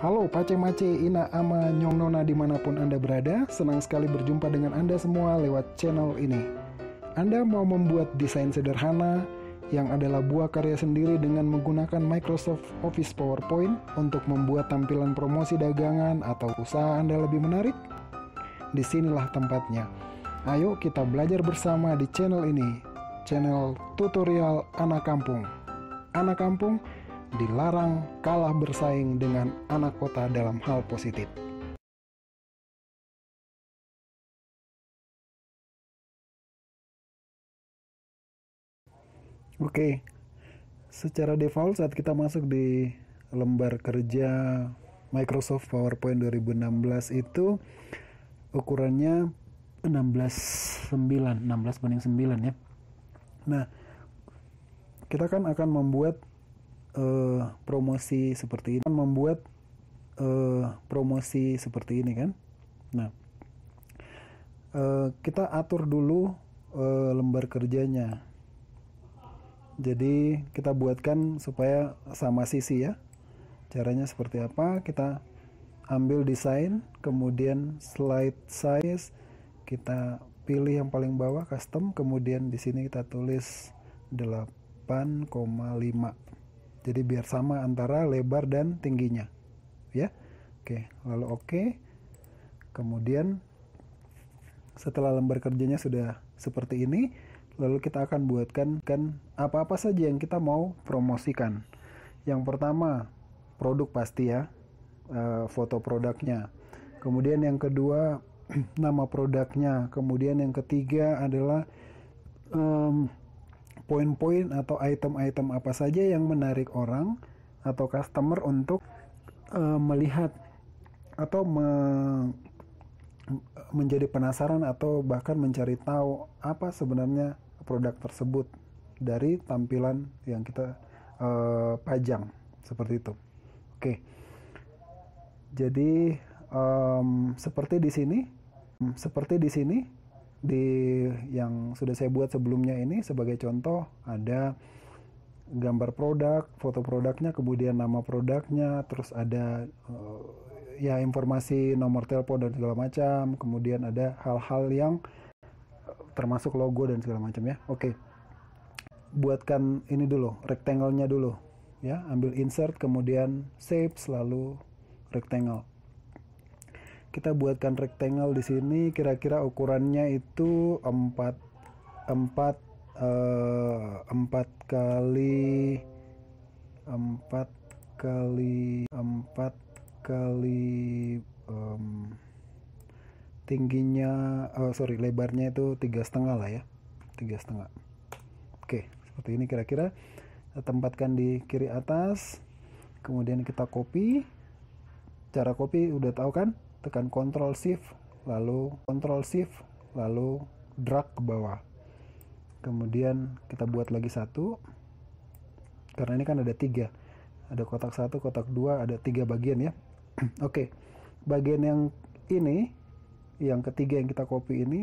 Halo Pace Mace, Ina Ama Nyong Nona di mana pun Anda berada Senang sekali berjumpa dengan Anda semua lewat channel ini. Anda mau membuat desain sederhana yang adalah buah karya sendiri dengan menggunakan Microsoft Office PowerPoint untuk membuat tampilan promosi dagangan atau usaha Anda lebih menarik? Di sinilah tempatnya. Ayo kita belajar bersama di channel ini Channel tutorial anak kampung. Anak kampung dilarang kalah bersaing dengan anak kota dalam hal positif. Oke, secara default saat kita masuk di lembar kerja Microsoft PowerPoint 2016 itu ukurannya 16 9, 16 banding 9 ya. Nah, kita kan akan membuat uh, promosi seperti ini membuat uh, promosi seperti ini kan? Nah uh, kita atur dulu uh, lembar kerjanya. Jadi kita buatkan supaya sama sisi ya. Caranya seperti apa? Kita ambil desain kemudian slide size kita pilih yang paling bawah custom kemudian di sini kita tulis 8,5 jadi biar sama antara lebar dan tingginya. Ya. Oke lalu oke. Kemudian setelah lembar kerjanya sudah seperti ini lalu kita akan buatkan kan apa-apa saja yang kita mau promosikan. Yang pertama produk pasti ya uh, foto produknya. Kemudian yang kedua nama produknya. Kemudian yang ketiga adalah poin-poin atau item-item apa saja yang menarik orang atau customer untuk uh, melihat atau me menjadi penasaran atau bahkan mencari tahu apa sebenarnya produk tersebut dari tampilan yang kita uh, pajang seperti itu. Oke, jadi um, seperti di sini, seperti di sini di yang sudah saya buat sebelumnya ini sebagai contoh ada gambar produk, foto produknya, kemudian nama produknya, terus ada uh, ya informasi nomor telepon dan segala macam, kemudian ada hal-hal yang termasuk logo dan segala macam ya. Oke. Buatkan ini dulu, rectangle-nya dulu ya, ambil insert kemudian save selalu rectangle kita buatkan rectangle di sini kira-kira ukurannya itu 4 4 uh, 4 kali 4 kali 4 kali um, tingginya oh sorry lebarnya itu tiga setengah lah ya tiga setengah. Oke seperti ini kira-kira. Tempatkan di kiri atas kemudian kita copy. Cara copy udah tahu kan tekan Ctrl Shift lalu Ctrl Shift lalu drag ke bawah. Kemudian kita buat lagi satu karena ini kan ada tiga. Ada kotak satu kotak dua ada tiga bagian ya. Oke okay. bagian yang ini yang ketiga yang kita copy ini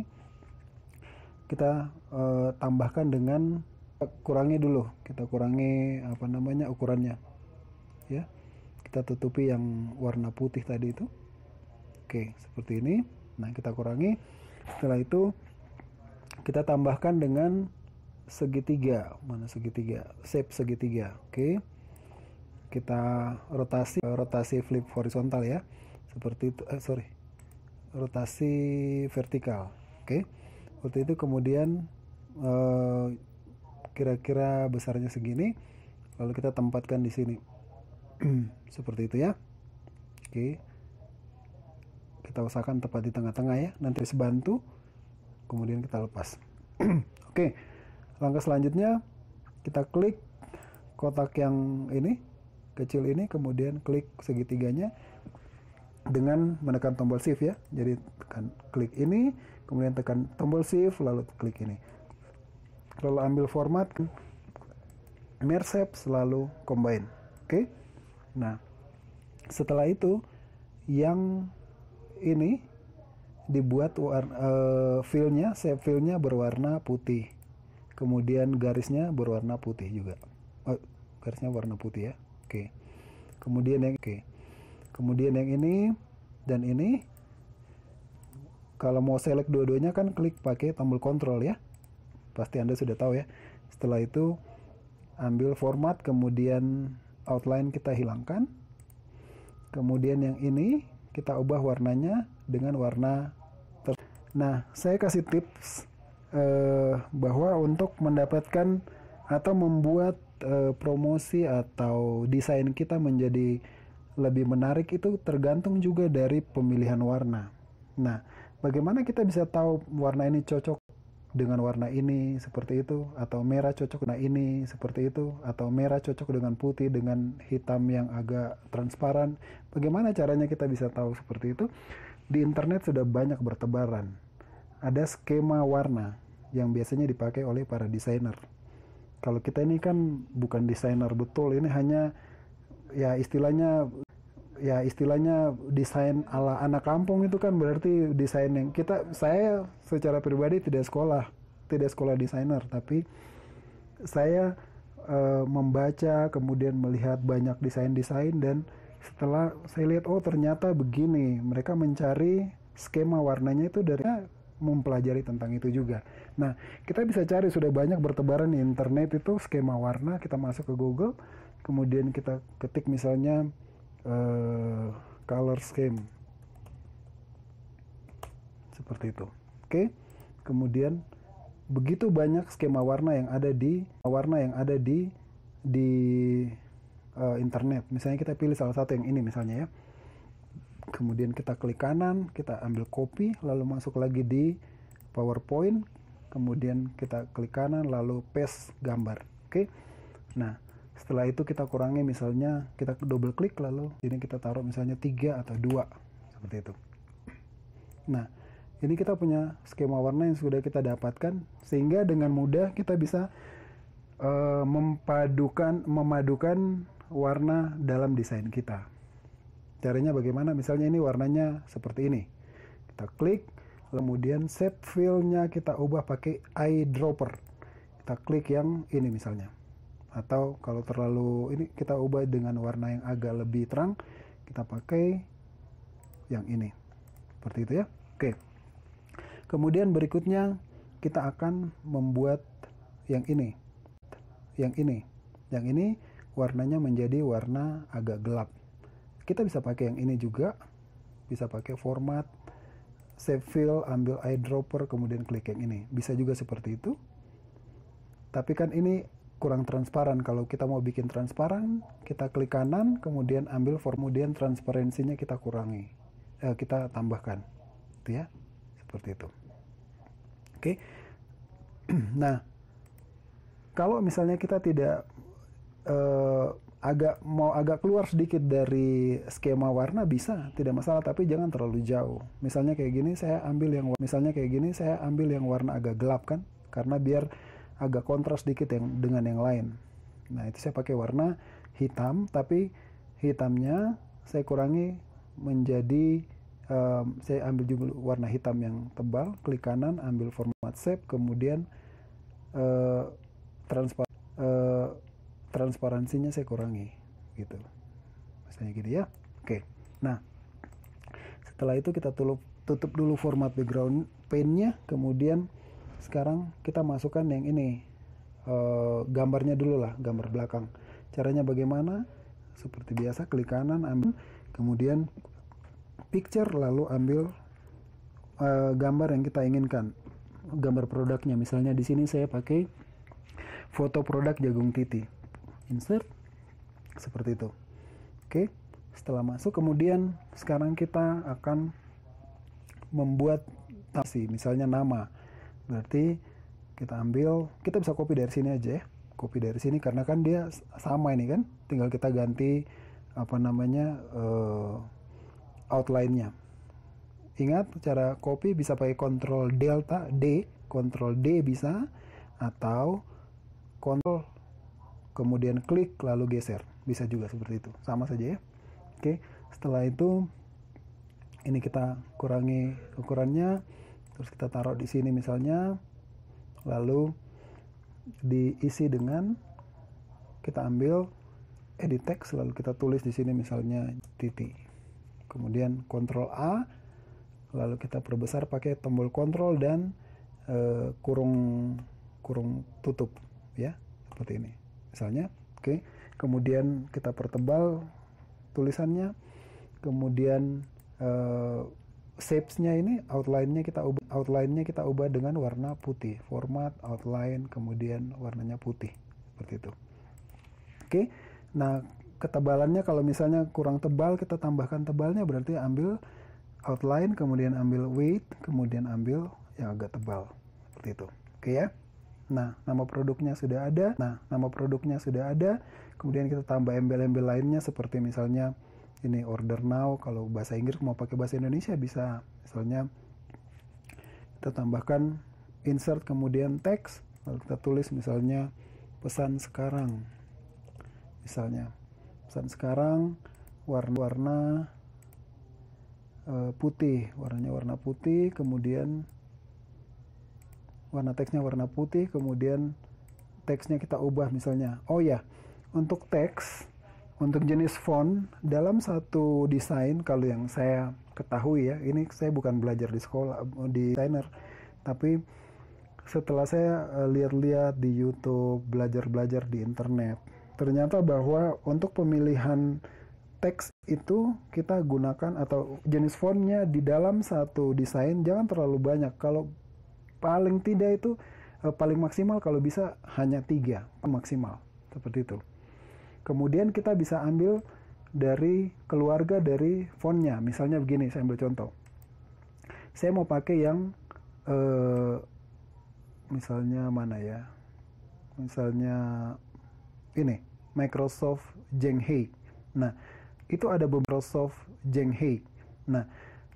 kita uh, tambahkan dengan kurangi dulu. Kita kurangi apa namanya ukurannya. Ya kita tutupi yang warna putih tadi itu Oke, seperti ini. Nah, kita kurangi. Setelah itu kita tambahkan dengan segitiga. Mana segitiga? Shape segitiga. Oke. Kita rotasi rotasi flip horizontal ya. Seperti itu. Eh, sorry. Rotasi vertikal. Oke. Seperti itu kemudian eh, kira-kira besarnya segini. Lalu kita tempatkan di sini. Seperti itu ya. Oke kita usahakan tepat di tengah-tengah ya. Nanti sebantu kemudian kita lepas. Oke langkah selanjutnya kita klik kotak yang ini kecil ini kemudian klik segitiganya dengan menekan tombol shift ya. Jadi tekan klik ini kemudian tekan tombol shift lalu klik ini. Lalu ambil format merge selalu combine. Oke? Nah setelah itu yang ini dibuat warna uh, fillnya, shape fillnya berwarna putih. Kemudian garisnya berwarna putih juga. Oh, garisnya warna putih ya. Oke. Kemudian yang oke. kemudian yang ini dan ini kalau mau select dua-duanya kan klik pakai tombol kontrol ya pasti anda sudah tahu ya setelah itu ambil format kemudian outline kita hilangkan kemudian yang ini kita ubah warnanya dengan warna ter. Nah saya kasih tips eh, bahwa untuk mendapatkan atau membuat eh, promosi atau desain kita menjadi lebih menarik itu tergantung juga dari pemilihan warna. Nah bagaimana kita bisa tahu warna ini cocok dengan warna ini seperti itu atau merah cocok dengan ini seperti itu atau merah cocok dengan putih dengan hitam yang agak transparan. Bagaimana caranya kita bisa tahu seperti itu? Di internet sudah banyak bertebaran. Ada skema warna yang biasanya dipakai oleh para desainer. Kalau kita ini kan bukan desainer betul ini hanya ya istilahnya ya istilahnya desain ala anak kampung itu kan berarti desain yang kita saya secara pribadi tidak sekolah tidak sekolah desainer tapi saya e, membaca kemudian melihat banyak desain-desain dan setelah saya lihat oh ternyata begini mereka mencari skema warnanya itu dari mempelajari tentang itu juga. Nah, kita bisa cari sudah banyak bertebaran di internet itu skema warna, kita masuk ke Google, kemudian kita ketik misalnya uh, color scheme. Seperti itu. Oke. Okay? kemudian begitu banyak skema warna yang ada di warna yang ada di di uh, internet. Misalnya kita pilih salah satu yang ini misalnya ya. Kemudian kita klik kanan kita ambil copy lalu masuk lagi di PowerPoint. Kemudian kita klik kanan lalu paste gambar. Oke. Okay? nah setelah itu kita kurangi misalnya kita double klik lalu ini kita taruh misalnya tiga atau dua seperti itu. Nah ini kita punya skema warna yang sudah kita dapatkan sehingga dengan mudah kita bisa uh, mempadukan memadukan warna dalam desain kita. Caranya bagaimana? Misalnya ini warnanya seperti ini. Kita klik kemudian set fill-nya kita ubah pakai eyedropper. Kita klik yang ini misalnya atau kalau terlalu ini kita ubah dengan warna yang agak lebih terang kita pakai yang ini. Seperti itu ya. Oke. Kemudian berikutnya kita akan membuat yang ini. Yang ini. Yang ini warnanya menjadi warna agak gelap. Kita bisa pakai yang ini juga. Bisa pakai format save fill ambil eyedropper kemudian klik yang ini. Bisa juga seperti itu. Tapi kan ini kurang transparan. Kalau kita mau bikin transparan, kita klik kanan, kemudian ambil kemudian transparansinya kita kurangi, eh, kita tambahkan, itu ya, seperti itu. Oke, nah kalau misalnya kita tidak eh, agak mau agak keluar sedikit dari skema warna bisa, tidak masalah, tapi jangan terlalu jauh. Misalnya kayak gini, saya ambil yang misalnya kayak gini, saya ambil yang warna agak gelap kan, karena biar agak kontras sedikit yang dengan yang lain. Nah itu saya pakai warna hitam, tapi hitamnya saya kurangi menjadi um, saya ambil juga warna hitam yang tebal, klik kanan, ambil format shape, kemudian uh, transpar uh, transparansinya saya kurangi, gitu. Misalnya gitu ya. Oke. Nah setelah itu kita tutup tutup dulu format background paint-nya, kemudian sekarang kita masukkan yang ini. Uh, gambarnya dulu lah gambar belakang. Caranya bagaimana? Seperti biasa klik kanan ambil kemudian picture lalu ambil uh, gambar yang kita inginkan. Gambar produknya misalnya di sini saya pakai foto produk jagung titi. Insert seperti itu. Oke setelah masuk kemudian sekarang kita akan membuat tasi misalnya nama berarti kita ambil kita bisa copy dari sini aja ya. Copy dari sini karena kan dia sama ini kan. Tinggal kita ganti apa namanya uh, outline-nya. Ingat cara copy bisa pakai kontrol delta D kontrol D bisa atau kontrol kemudian klik lalu geser. Bisa juga seperti itu. Sama saja ya. Oke setelah itu ini kita kurangi ukurannya terus kita taruh di sini misalnya. Lalu diisi dengan kita ambil edit text lalu kita tulis di sini misalnya titik. Kemudian Ctrl A lalu kita perbesar pakai tombol Ctrl dan uh, kurung kurung tutup ya seperti ini. Misalnya oke. Okay. kemudian kita pertebal tulisannya. Kemudian uh, shapes-nya ini outline-nya kita ubah outline-nya kita ubah dengan warna putih. Format outline kemudian warnanya putih. Seperti itu. Oke. Nah ketebalannya kalau misalnya kurang tebal kita tambahkan tebalnya berarti ambil outline kemudian ambil weight kemudian ambil yang agak tebal. Seperti itu. Oke ya. Nah nama produknya sudah ada. Nah nama produknya sudah ada. Kemudian kita tambah embel-embel lainnya seperti misalnya ini order now kalau bahasa Inggris mau pakai bahasa Indonesia bisa. Misalnya kita tambahkan insert kemudian teks lalu kita tulis misalnya pesan sekarang. Misalnya pesan sekarang warna-warna uh, putih. Warnanya warna putih kemudian warna teksnya warna putih kemudian teksnya kita ubah misalnya. Oh ya untuk teks untuk jenis font dalam satu desain kalau yang saya ketahui ya ini saya bukan belajar di sekolah desainer. Tapi setelah saya eh, lihat-lihat di YouTube belajar-belajar di internet ternyata bahwa untuk pemilihan teks itu kita gunakan atau jenis fontnya di dalam satu desain jangan terlalu banyak. Kalau paling tidak itu eh, paling maksimal kalau bisa hanya tiga maksimal. Seperti itu kemudian kita bisa ambil dari keluarga dari fontnya misalnya begini saya ambil contoh saya mau pakai yang eh, misalnya mana ya misalnya ini Microsoft Jenghei. Nah, itu ada Microsoft Jenghei. Nah,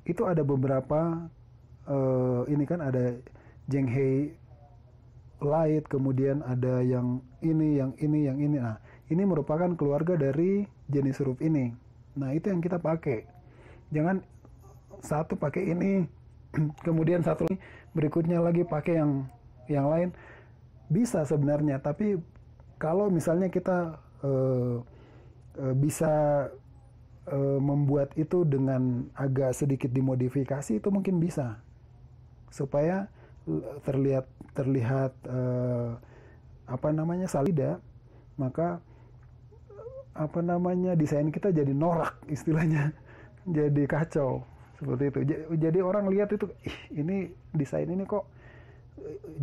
itu ada beberapa uh, ini kan ada Jenghei Light, kemudian ada yang ini, yang ini, yang ini. Nah, ini merupakan keluarga dari jenis huruf ini. Nah, itu yang kita pakai. Jangan satu pakai ini, kemudian satu berikutnya lagi pakai yang yang lain. Bisa sebenarnya, tapi kalau misalnya kita uh, uh, bisa uh, membuat itu dengan agak sedikit dimodifikasi itu mungkin bisa supaya terlihat terlihat apa namanya salida maka apa namanya desain kita jadi norak istilahnya jadi kacau seperti itu jadi orang lihat itu ih ini desain ini kok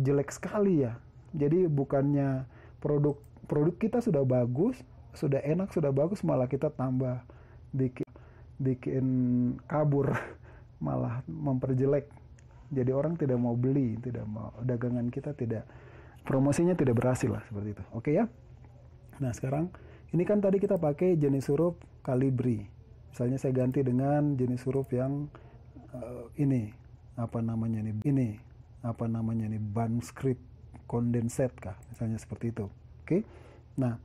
jelek sekali ya jadi bukannya produk produk kita sudah bagus, sudah enak, sudah bagus, malah kita tambah bikin bikin kabur, malah memperjelek. Jadi orang tidak mau beli, tidak mau dagangan kita tidak promosinya tidak berhasil lah seperti itu. Oke ya. Nah sekarang ini kan tadi kita pakai jenis huruf kalibri. Misalnya saya ganti dengan jenis huruf yang uh, ini apa namanya nih ini apa namanya nih ban script condensate kah misalnya seperti itu. Oke. Nah,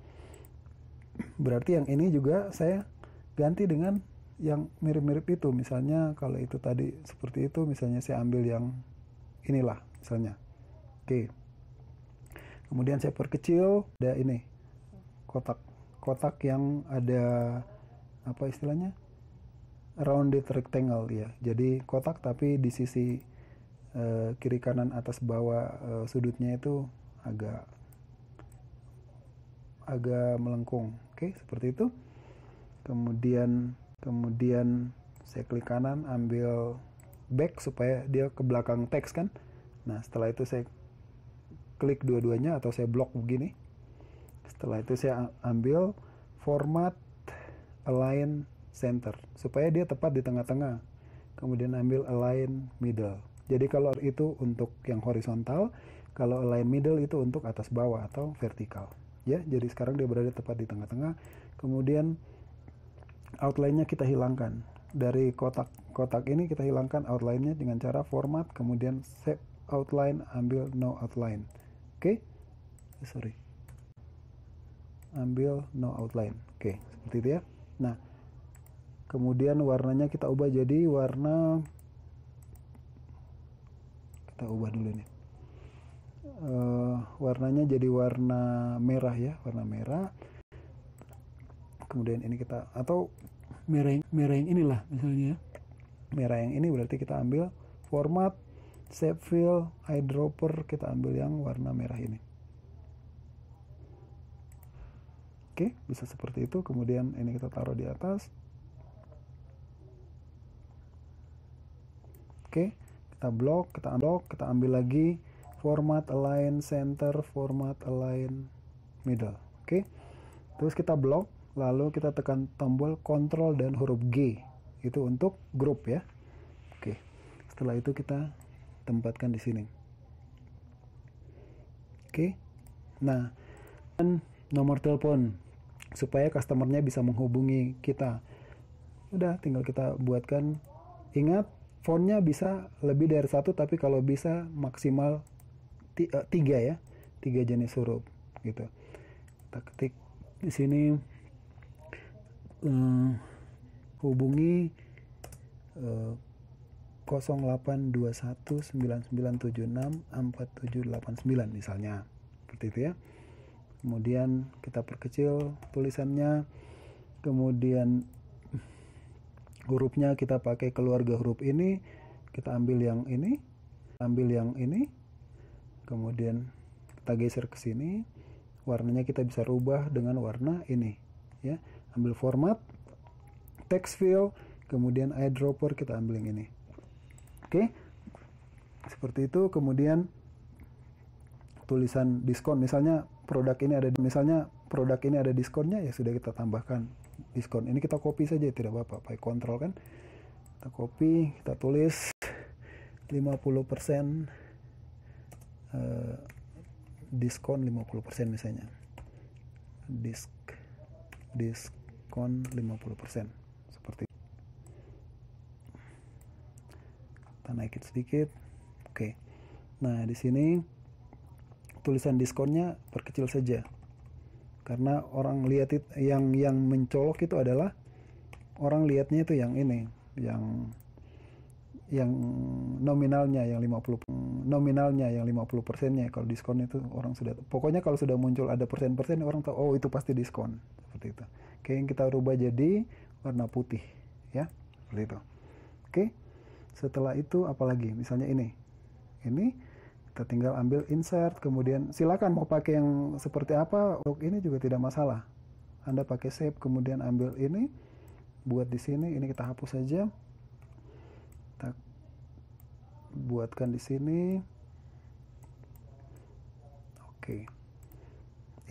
berarti yang ini juga saya ganti dengan yang mirip-mirip itu. Misalnya kalau itu tadi seperti itu, misalnya saya ambil yang inilah misalnya. Oke. Kemudian saya perkecil ada ini kotak kotak yang ada apa istilahnya? Rounded rectangle ya. Jadi kotak tapi di sisi uh, kiri kanan atas bawah uh, sudutnya itu agak agak melengkung. Oke seperti itu. Kemudian kemudian saya klik kanan ambil back supaya dia ke belakang teks kan? Nah setelah itu saya klik dua-duanya atau saya blok begini setelah itu saya ambil format align center supaya dia tepat di tengah-tengah. Kemudian ambil align middle. Jadi kalau itu untuk yang horizontal kalau align middle itu untuk atas bawah atau vertikal. Ya jadi sekarang dia berada tepat di tengah-tengah. Kemudian outline-nya kita hilangkan. Dari kotak-kotak ini kita hilangkan outline-nya dengan cara format kemudian save outline ambil no outline. Oke? Okay? sorry ambil no outline. Oke seperti itu ya. Nah kemudian warnanya kita ubah jadi warna kita ubah dulu nih uh, warnanya jadi warna merah ya warna merah. Kemudian ini kita atau merah yang, merah yang inilah misalnya merah yang ini berarti kita ambil format shape fill eyedropper kita ambil yang warna merah ini oke bisa seperti itu. Kemudian ini kita taruh di atas. Oke kita blok kita blok kita ambil lagi format align center format align middle. Oke terus kita blok lalu kita tekan tombol kontrol dan huruf G. Itu untuk grup ya. Oke setelah itu kita tempatkan di sini. Oke nah nomor telepon supaya customernya bisa menghubungi kita. Udah tinggal kita buatkan. Ingat fontnya bisa lebih dari satu tapi kalau bisa maksimal eh, tiga ya tiga jenis huruf gitu. Kita ketik di sini uh, hubungi uh, 082199764789 misalnya. Seperti itu ya kemudian kita perkecil tulisannya. Kemudian hurufnya kita pakai keluarga huruf ini. Kita ambil yang ini ambil yang ini. Kemudian kita geser ke sini. Warnanya kita bisa rubah dengan warna ini ya. Ambil format text fill kemudian eyedropper kita ambil yang ini. Oke? Seperti itu. Kemudian tulisan diskon. Misalnya produk ini ada misalnya produk ini ada diskonnya ya sudah kita tambahkan diskon. Ini kita copy saja tidak apa-apa pakai kontrol kan. Kita copy kita tulis 50% uh, diskon 50% misalnya. Disk diskon 50% seperti kita naikin sedikit oke. Nah di sini tulisan diskonnya perkecil saja. Karena orang lihat itu yang yang mencolok itu adalah orang lihatnya itu yang ini yang yang nominalnya yang 50 nominalnya yang 50 persennya. Kalau diskon itu orang sudah pokoknya kalau sudah muncul ada persen-persen orang tahu oh itu pasti diskon. Seperti itu. Oke yang kita rubah jadi warna putih ya. Seperti itu. Oke setelah itu apalagi misalnya ini. Ini kita tinggal ambil insert kemudian silakan mau pakai yang seperti apa untuk ini juga tidak masalah. Anda pakai save kemudian ambil ini buat di sini ini kita hapus saja. Kita buatkan di sini. Oke.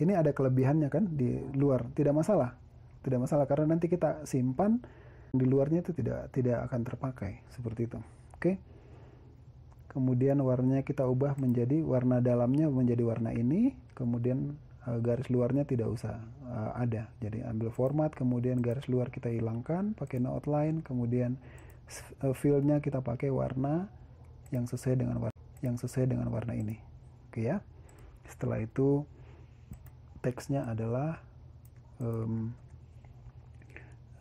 Ini ada kelebihannya kan di luar tidak masalah. Tidak masalah karena nanti kita simpan di luarnya itu tidak tidak akan terpakai seperti itu. Oke kemudian warnanya kita ubah menjadi warna dalamnya menjadi warna ini kemudian uh, garis luarnya tidak usah uh, ada. Jadi ambil format kemudian garis luar kita hilangkan pakai no outline kemudian uh, fillnya kita pakai warna yang sesuai dengan warna yang sesuai dengan warna ini. Oke ya. Setelah itu teksnya adalah um,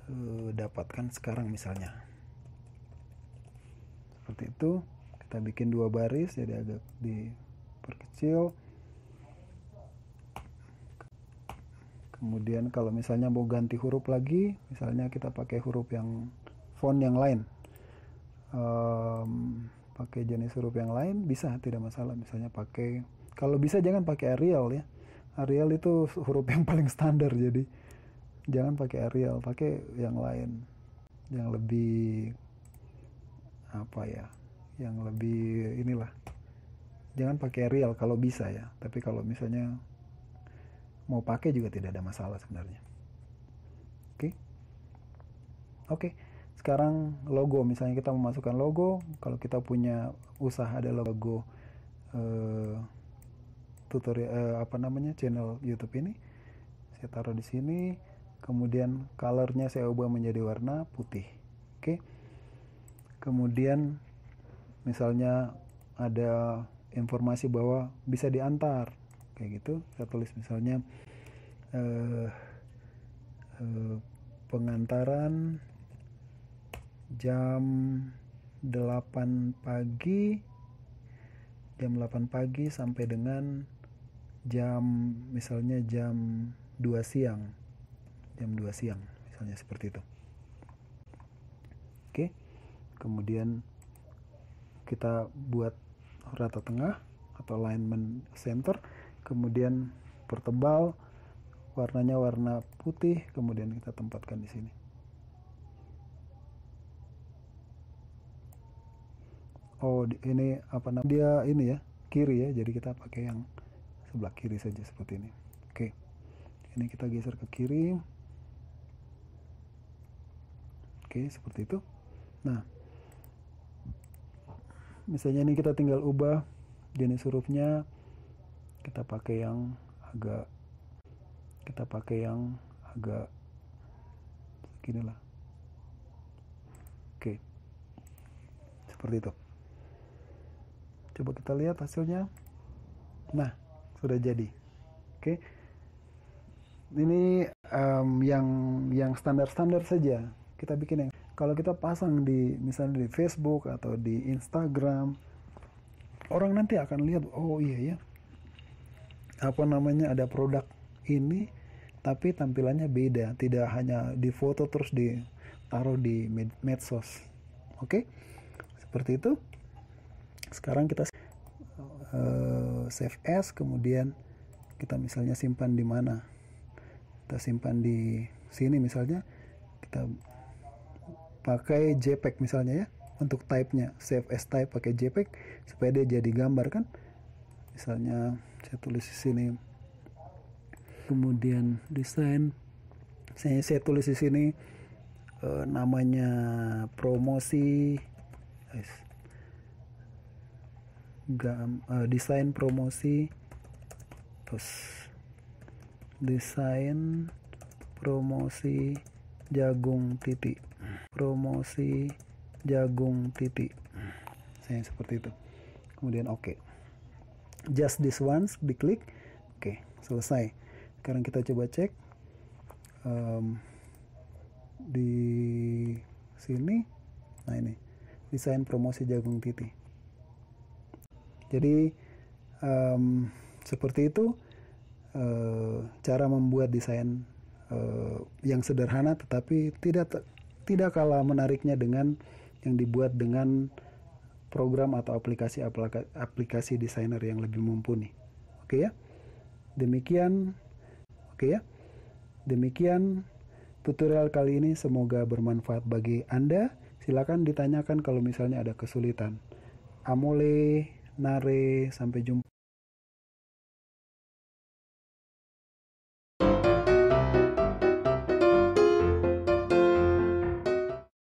uh, dapatkan sekarang misalnya. Seperti itu kita bikin dua baris jadi agak diperkecil. Kemudian kalau misalnya mau ganti huruf lagi misalnya kita pakai huruf yang font yang lain. Um, pakai jenis huruf yang lain bisa tidak masalah. Misalnya pakai kalau bisa jangan pakai Arial ya. Arial itu huruf yang paling standar jadi jangan pakai Arial pakai yang lain. Yang lebih apa ya yang lebih inilah jangan pakai Arial kalau bisa ya tapi kalau misalnya mau pakai juga tidak ada masalah sebenarnya oke okay? oke okay sekarang logo misalnya kita memasukkan logo kalau kita punya usaha ada logo uh, tutorial uh, apa namanya channel YouTube ini saya taruh di sini kemudian colornya saya ubah menjadi warna putih oke okay? kemudian misalnya ada informasi bahwa bisa diantar kayak gitu. Saya tulis misalnya uh, uh, pengantaran jam 8 pagi jam 8 pagi sampai dengan jam misalnya jam 2 siang. Jam 2 siang misalnya seperti itu. Kemudian kita buat rata tengah atau alignment center kemudian pertebal warnanya warna putih kemudian kita tempatkan di sini. Oh ini apa namanya? Dia ini ya kiri ya jadi kita pakai yang sebelah kiri saja seperti ini. Oke ini kita geser ke kiri. Oke seperti itu. Nah misalnya ini kita tinggal ubah jenis hurufnya kita pakai yang agak kita pakai yang agak segini lah. Oke. Seperti itu. Coba kita lihat hasilnya. Nah sudah jadi. Oke. Ini um, yang yang standar-standar saja. Kita bikin yang kalau kita pasang di misalnya di Facebook atau di Instagram orang nanti akan lihat oh iya ya apa namanya ada produk ini tapi tampilannya beda. Tidak hanya di foto terus ditaruh di med medsos. Oke? Okay? seperti itu. Sekarang kita uh, save as kemudian kita misalnya simpan di mana? Kita simpan di sini misalnya kita pakai JPEG misalnya ya untuk type-nya save as type pakai JPEG supaya dia jadi gambar kan. Misalnya saya tulis di sini. Kemudian desain. Saya saya tulis di sini uh, namanya promosi gam, uh, desain promosi. Terus desain promosi jagung titik promosi jagung titik. Saya seperti itu. Kemudian oke. Okay just this once diklik. Oke okay, selesai. Sekarang kita coba cek. Um, di sini. Nah ini. Desain promosi jagung titi jadi um, seperti itu uh, cara membuat desain uh, yang sederhana tetapi tidak tidak kalah menariknya dengan yang dibuat dengan program atau aplikasi aplikasi desainer yang lebih mumpuni. Oke ya. Demikian oke ya. Demikian tutorial kali ini semoga bermanfaat bagi Anda. Silakan ditanyakan kalau misalnya ada kesulitan. Amole, nare, sampai jumpa